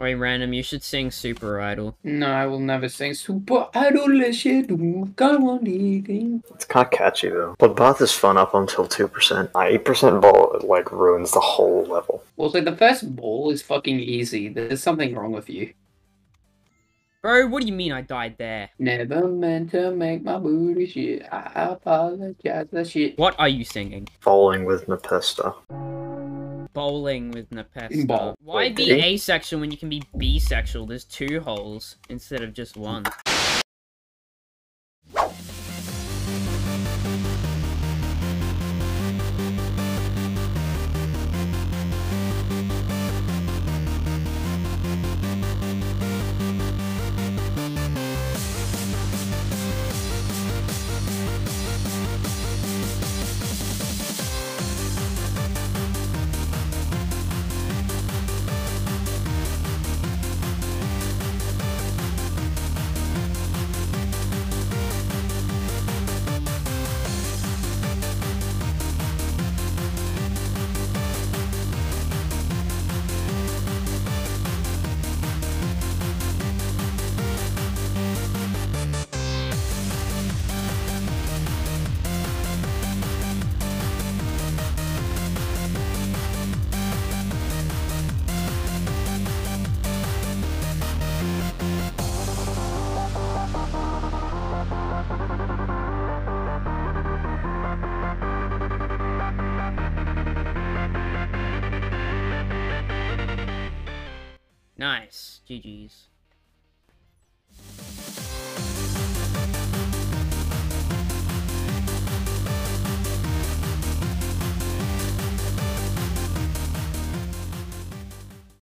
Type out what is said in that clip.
Wait, random, you should sing Super Idol. No, I will never sing Super Idol. Come on, digging. It's kind of catchy though. But Bloodbath is fun up until 2%. 8% ball like ruins the whole level. Also, the first ball is fucking easy. There's something wrong with you. Bro, what do you mean I died there? Never meant to make my booty shit. I apologize for shit. What are you singing? Falling with Nepesta. Bowling with Nepesta. Why be asexual when you can be bisexual? There's two holes instead of just one. Nice. GG's.